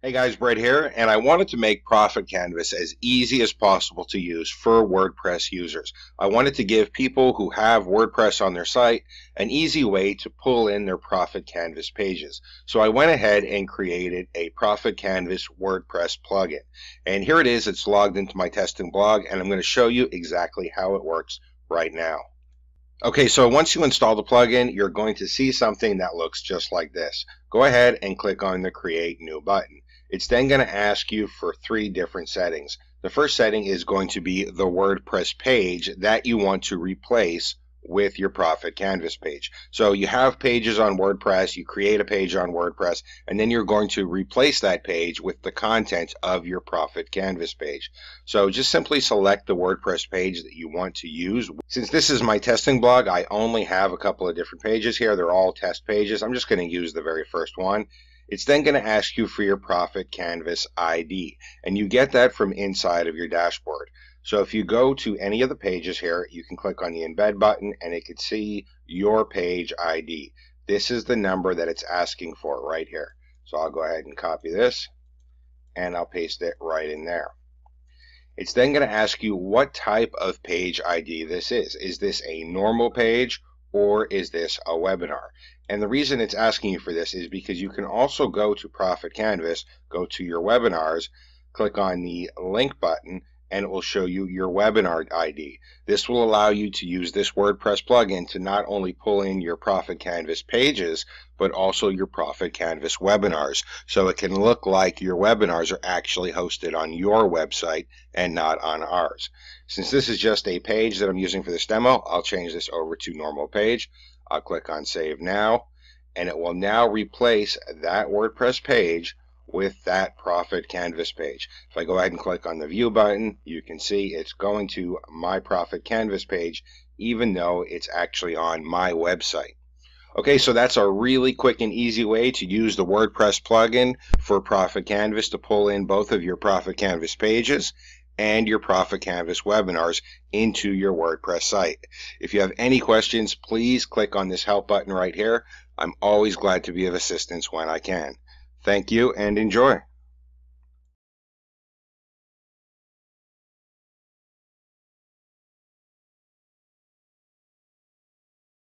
Hey guys, Brett here, and I wanted to make Profit Canvas as easy as possible to use for WordPress users. I wanted to give people who have WordPress on their site an easy way to pull in their Profit Canvas pages. So I went ahead and created a Profit Canvas WordPress plugin. And here it is, it's logged into my testing blog, and I'm going to show you exactly how it works right now. Okay, so once you install the plugin, you're going to see something that looks just like this. Go ahead and click on the Create New button. It's then going to ask you for three different settings. The first setting is going to be the WordPress page that you want to replace with your Profit Canvas page. So you have pages on WordPress, you create a page on WordPress, and then you're going to replace that page with the content of your Profit Canvas page. So just simply select the WordPress page that you want to use. Since this is my testing blog, I only have a couple of different pages here. They're all test pages. I'm just going to use the very first one. It's then going to ask you for your Profit Canvas ID, and you get that from inside of your dashboard. So if you go to any of the pages here, you can click on the embed button and it can see your page ID. This is the number that it's asking for right here. So I'll go ahead and copy this and I'll paste it right in there. It's then going to ask you what type of page ID this is. Is this a normal page or is this a webinar? And the reason it's asking you for this is because you can also go to Profit Canvas, go to your webinars, click on the link button, and it will show you your webinar ID. This will allow you to use this WordPress plugin to not only pull in your Profit Canvas pages, but also your Profit Canvas webinars. So it can look like your webinars are actually hosted on your website and not on ours. Since this is just a page that I'm using for this demo, I'll change this over to normal page. I'll click on Save Now, and it will now replace that WordPress page with that Profit Canvas page. If I go ahead and click on the View button, you can see it's going to my Profit Canvas page, even though it's actually on my website. Okay, so that's a really quick and easy way to use the WordPress plugin for Profit Canvas to pull in both of your Profit Canvas pages and your Profit Canvas webinars into your WordPress site. If you have any questions, please click on this help button right here. I'm always glad to be of assistance when I can. Thank you and enjoy.